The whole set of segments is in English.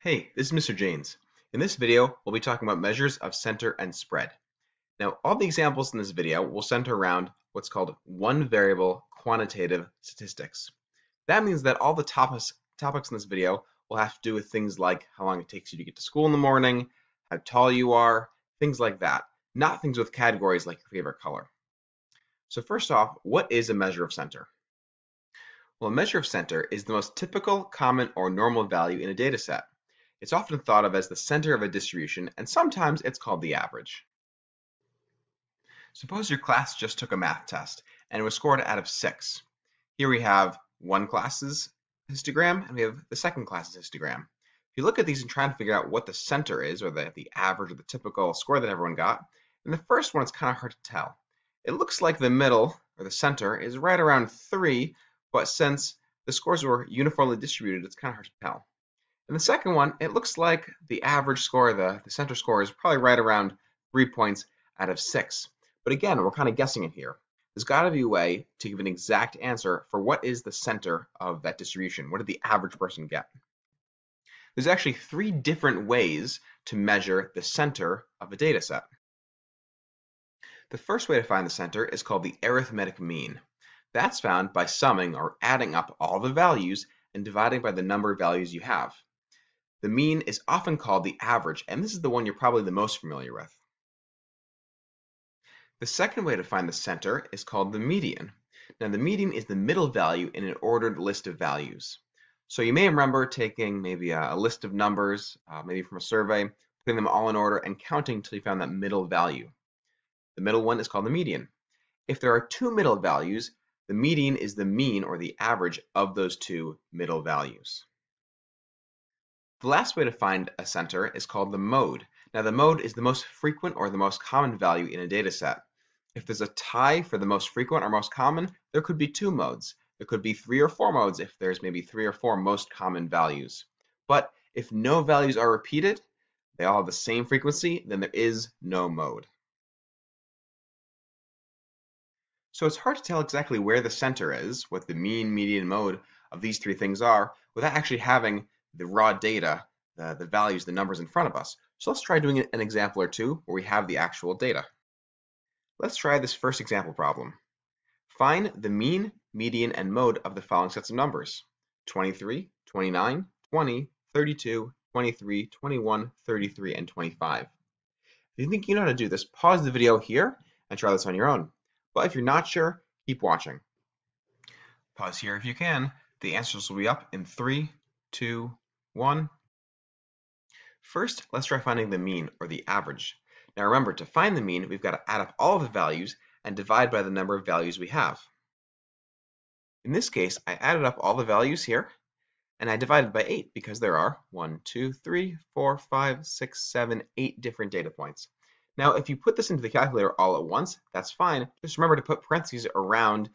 Hey, this is Mr. Janes. In this video, we'll be talking about measures of center and spread. Now, all the examples in this video will center around what's called one variable quantitative statistics. That means that all the topics, topics in this video will have to do with things like how long it takes you to get to school in the morning, how tall you are, things like that, not things with categories like your favorite color. So first off, what is a measure of center? Well, a measure of center is the most typical, common, or normal value in a data set. It's often thought of as the center of a distribution, and sometimes it's called the average. Suppose your class just took a math test and it was scored out of six. Here we have one class's histogram and we have the second class's histogram. If you look at these and try to figure out what the center is, or the, the average or the typical score that everyone got, in the first one it's kind of hard to tell. It looks like the middle, or the center, is right around three, but since the scores were uniformly distributed, it's kind of hard to tell. In the second one, it looks like the average score, the, the center score, is probably right around three points out of six. But again, we're kind of guessing it here. There's got to be a way to give an exact answer for what is the center of that distribution. What did the average person get? There's actually three different ways to measure the center of a data set. The first way to find the center is called the arithmetic mean. That's found by summing or adding up all the values and dividing by the number of values you have. The mean is often called the average, and this is the one you're probably the most familiar with. The second way to find the center is called the median. Now the median is the middle value in an ordered list of values. So you may remember taking maybe a, list of numbers, uh, maybe from a survey, putting them all in order and counting until you found that middle value. The middle one is called the median. If there are two middle values, the median is the mean or the average of those two middle values. The last way to find a center is called the mode. Now the mode is the most frequent or the most common value in a data set. If there's a tie for the most frequent or most common, there could be two modes. There could be three or four modes if there's maybe three or four most common values. But if no values are repeated, they all have the same frequency, then there is no mode. So it's hard to tell exactly where the center is, what the mean, median, mode of these three things are, without actually having the raw data, the, the values, the numbers in front of us. So let's try doing an example or two where we have the actual data. Let's try this first example problem. Find the mean, median, and mode of the following sets of numbers. 23, 29, 20, 32, 23, 21, 33, and 25. If you think you know how to do this, pause the video here and try this on your own. But if you're not sure, keep watching. Pause here if you can. The answers will be up in three, two, one. First, let's try finding the mean, or the average. Now remember, to find the mean, we've got to add up all of the values and divide by the number of values we have. In this case, I added up all the values here, and I divided by 8 because there are 1, 2, 3, 4, 5, 6, 7, 8 different data points. Now, if you put this into the calculator all at once, that's fine. Just remember to put parentheses around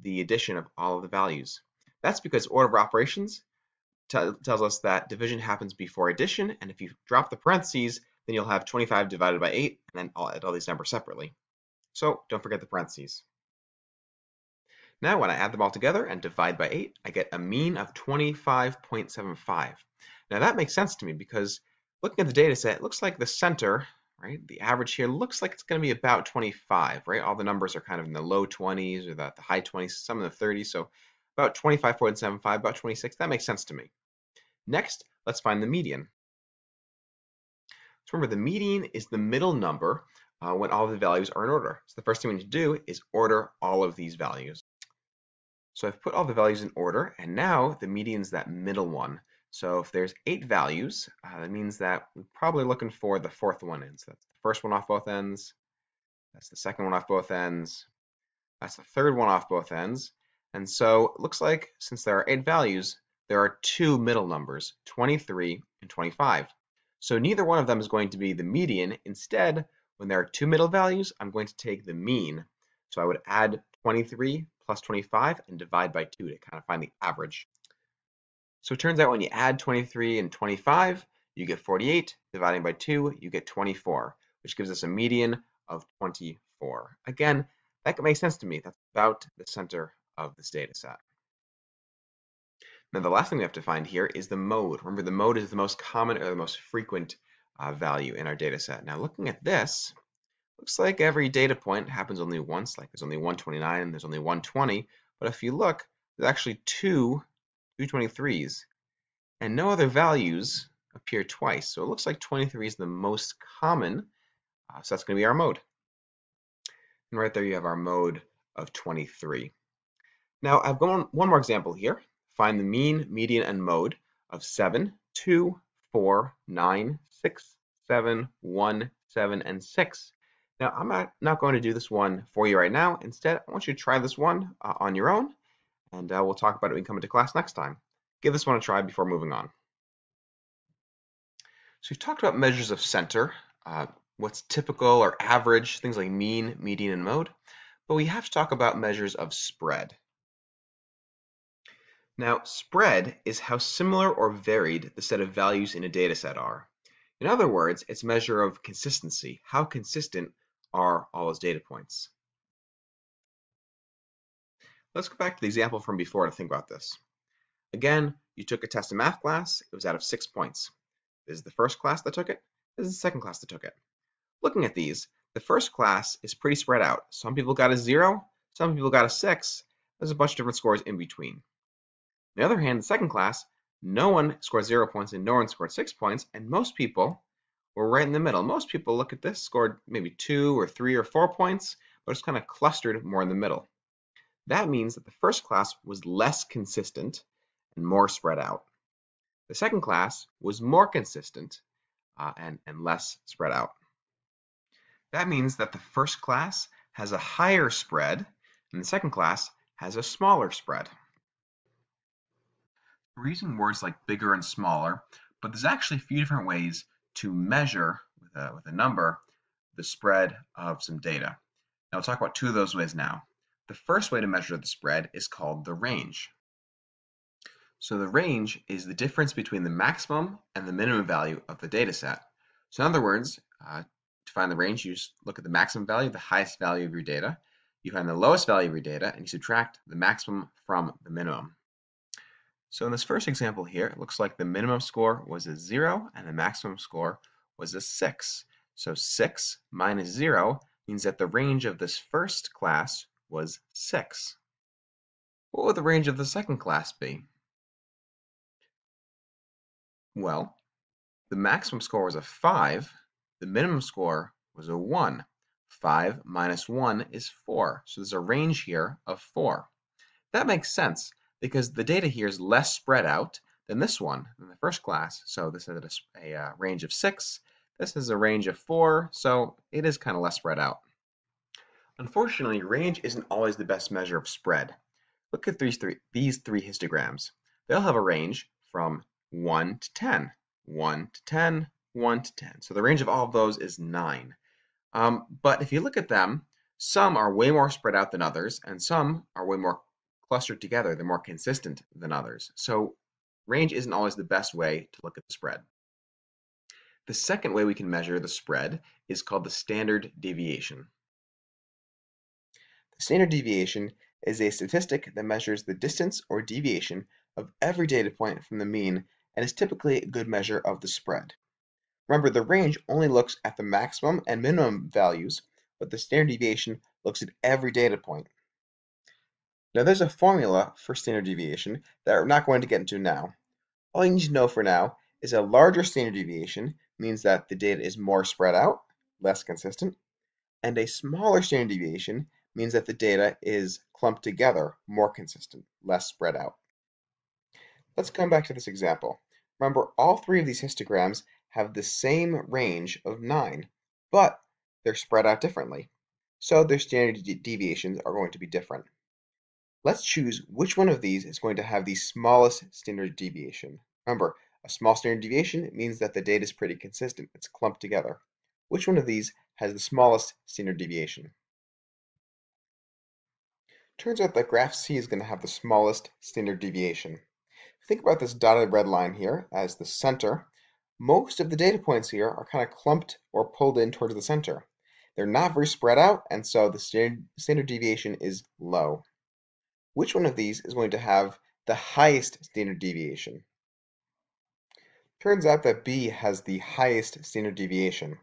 the addition of all of the values. That's because order of operations tells us that division happens before addition, and if you drop the parentheses, then you'll have 25 divided by 8, and then I'll add all these numbers separately. So don't forget the parentheses. Now when I add them all together and divide by 8, I get a mean of 25.75. Now that makes sense to me because looking at the data set, it looks like the center, right, the average here looks like it's going to be about 25, right? All the numbers are kind of in the low 20s or the, the high 20s, some in the 30s, so about 25.75, about 26. That makes sense to me. Next, let's find the median. So remember, the median is the middle number uh, when all the values are in order. So the first thing we need to do is order all of these values. So I've put all the values in order, and now the median is that middle one. So if there's eight values, uh, that means that we're probably looking for the fourth one in. So that's the first one off both ends. That's the second one off both ends. That's the third one off both ends. And so it looks like since there are eight values, there are two middle numbers, 23 and 25. So neither one of them is going to be the median. Instead, when there are two middle values, I'm going to take the mean. So I would add 23 plus 25 and divide by 2 to kind of find the average. So it turns out when you add 23 and 25, you get 48. Dividing by 2, you get 24, which gives us a median of 24. Again, that makes sense to me. That's about the center of this data set. Now the last thing we have to find here is the mode. Remember the mode is the most common or the most frequent uh, value in our data set. Now looking at this, looks like every data point happens only once, like there's only 129 and there's only 120, but if you look, there's actually two 223s and no other values appear twice. So it looks like 23 is the most common, uh, so that's going to be our mode. And right there you have our mode of 23. Now I've got one more example here. Find the mean, median, and mode of 7, 2, 4, 9, 6, 7, 1, 7, and 6. Now, I'm not, not going to do this one for you right now. Instead, I want you to try this one uh, on your own, and uh, we'll talk about it when we come into class next time. Give this one a try before moving on. So we've talked about measures of center, uh, what's typical or average, things like mean, median, and mode, but we have to talk about measures of spread. Now, spread is how similar or varied the set of values in a dataset are. In other words, it's a measure of consistency. How consistent are all those data points? Let's go back to the example from before to think about this. Again, you took a test in math class. It was out of six points. This is the first class that took it. This is the second class that took it. Looking at these, the first class is pretty spread out. Some people got a zero, some people got a six. There's a bunch of different scores in between. On the other hand, the second class, no one scored zero points and no one scored six points, and most people were right in the middle. Most people look at this, scored maybe two or three or four points, but it's kind of clustered more in the middle. That means that the first class was less consistent and more spread out. The second class was more consistent uh, and, and less spread out. That means that the first class has a higher spread and the second class has a smaller spread. We're using words like bigger and smaller, but there's actually a few different ways to measure with a, with a number the spread of some data. Now, I'll talk about two of those ways now. The first way to measure the spread is called the range. So the range is the difference between the maximum and the minimum value of the data set. So in other words, uh, to find the range, you just look at the maximum value, the highest value of your data. You find the lowest value of your data, and you subtract the maximum from the minimum. So in this first example here, it looks like the minimum score was a 0 and the maximum score was a 6. So 6 minus 0 means that the range of this first class was 6. What would the range of the second class be? Well, the maximum score was a 5, the minimum score was a 1. 5 minus 1 is 4, so there's a range here of 4. That makes sense because the data here is less spread out than this one in the first class. So this is a, a uh, range of 6. This is a range of 4, so it is kind of less spread out. Unfortunately, range isn't always the best measure of spread. Look at these three, these three histograms. They'll have a range from 1 to 10, 1 to 10, 1 to 10. So the range of all of those is 9. Um, but if you look at them, some are way more spread out than others, and some are way more clustered together, they're more consistent than others. So range isn't always the best way to look at the spread. The second way we can measure the spread is called the standard deviation. The standard deviation is a statistic that measures the distance or deviation of every data point from the mean and is typically a good measure of the spread. Remember, the range only looks at the maximum and minimum values, but the standard deviation looks at every data point. Now there's a formula for standard deviation that we're not going to get into now. All you need to know for now is a larger standard deviation means that the data is more spread out, less consistent, and a smaller standard deviation means that the data is clumped together, more consistent, less spread out. Let's come back to this example. Remember, all three of these histograms have the same range of 9, but they're spread out differently. So their standard deviations are going to be different. Let's choose which one of these is going to have the smallest standard deviation. Remember, a small standard deviation means that the data is pretty consistent. It's clumped together. Which one of these has the smallest standard deviation? Turns out that graph C is going to have the smallest standard deviation. Think about this dotted red line here as the center. Most of the data points here are kind of clumped or pulled in towards the center. They're not very spread out, and so the standard deviation is low. Which one of these is going to have the highest standard deviation. Turns out that B has the highest standard deviation.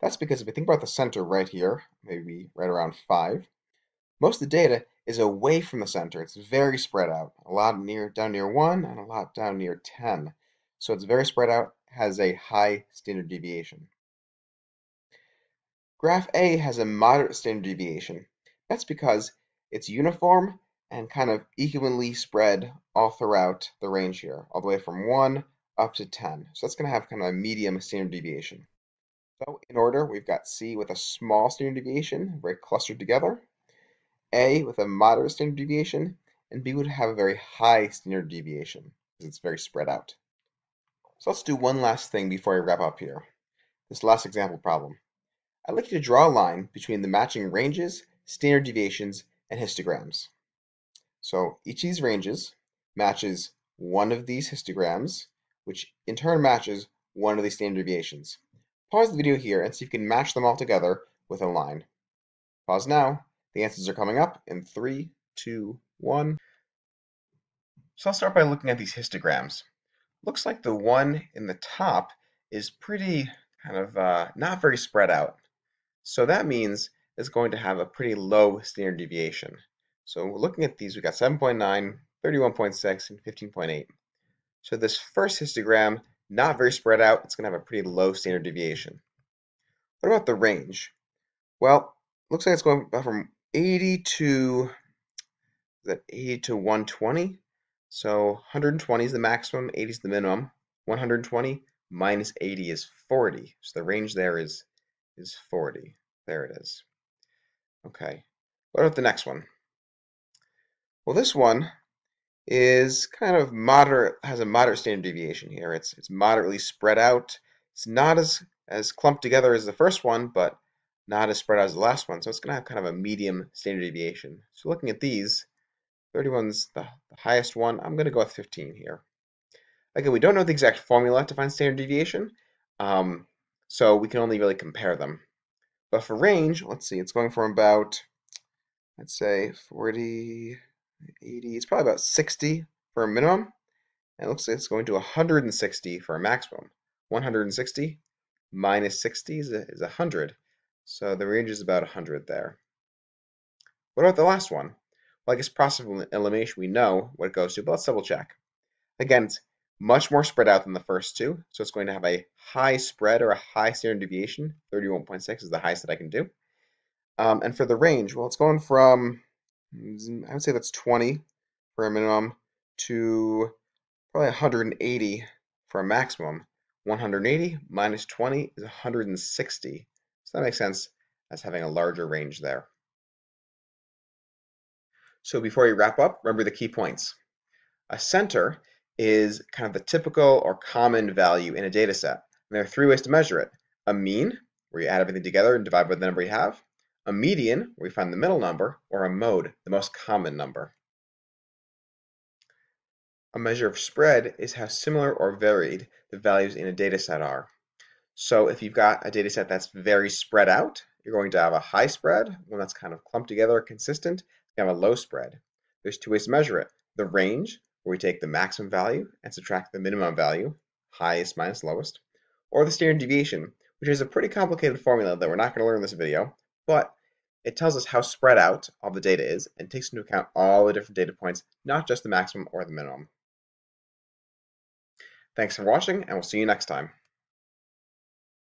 That's because if we think about the center right here, maybe right around 5, most of the data is away from the center. It's very spread out. A lot near down near 1 and a lot down near 10. So it's very spread out, has a high standard deviation. Graph A has a moderate standard deviation. That's because it's uniform and kind of evenly spread all throughout the range here, all the way from 1 up to 10. So that's going to have kind of a medium standard deviation. So in order, we've got C with a small standard deviation, very clustered together, A with a moderate standard deviation, and B would have a very high standard deviation because it's very spread out. So let's do one last thing before I wrap up here. This last example problem. I'd like you to draw a line between the matching ranges, standard deviations, and histograms. So each of these ranges matches one of these histograms, which in turn matches one of these standard deviations. Pause the video here and see if you can match them all together with a line. Pause now. The answers are coming up in three, two, one. So I'll start by looking at these histograms. Looks like the one in the top is pretty kind of uh, not very spread out. So that means it's going to have a pretty low standard deviation. So looking at these, we got 7.9, 31.6, and 15.8. So this first histogram, not very spread out, it's going to have a pretty low standard deviation. What about the range? Well, looks like it's going from 80 to that 80 to 120. So 120 is the maximum, 80 is the minimum. 120 minus 80 is 40. So the range there is is 40. There it is. Okay. What about the next one? Well, this one is kind of moderate, has a moderate standard deviation here. It's, it's moderately spread out. It's not as, as clumped together as the first one, but not as spread out as the last one. So it's going to have kind of a medium standard deviation. So looking at these, 31's the, the highest one. I'm going to go with 15 here. Again, we don't know the exact formula to find standard deviation, um, so we can only really compare them. But for range, let's see, it's going from about, let's say 40, 80, it's probably about 60 for a minimum. And it looks like it's going to 160 for a maximum. 160 minus 60 is, is 100. So the range is about 100 there. What about the last one? Well, I guess process of elimination, we know what it goes to, but let's double check. Again, it's much more spread out than the first two, so it's going to have a high spread or a high standard deviation. 31.6 is the highest that I can do. Um, and for the range, well, it's going from Mm, I would say that's 20 for a minimum to probably 180 for a maximum. 180 minus 20 is 160. So that makes sense as having a larger range there. So before we wrap up, remember the key points. A center is kind of the typical or common value in a data set. And there are three ways to measure it. A mean, where you add everything together and divide by the number you have a median, where we find the middle number, or a mode, the most common number. A measure of spread is how similar or varied the values in a data set are. So if you've got a data set that's very spread out, you're going to have a high spread, one that's kind of clumped together, consistent, you have a low spread. There's two ways to measure it. The range, where we take the maximum value and subtract the minimum value, highest minus lowest, or the standard deviation, which is a pretty complicated formula that we're not going to learn in this video, but it tells us how spread out all the data is and takes into account all the different data points, not just the maximum or the minimum. Thanks for watching, and we'll see you next time.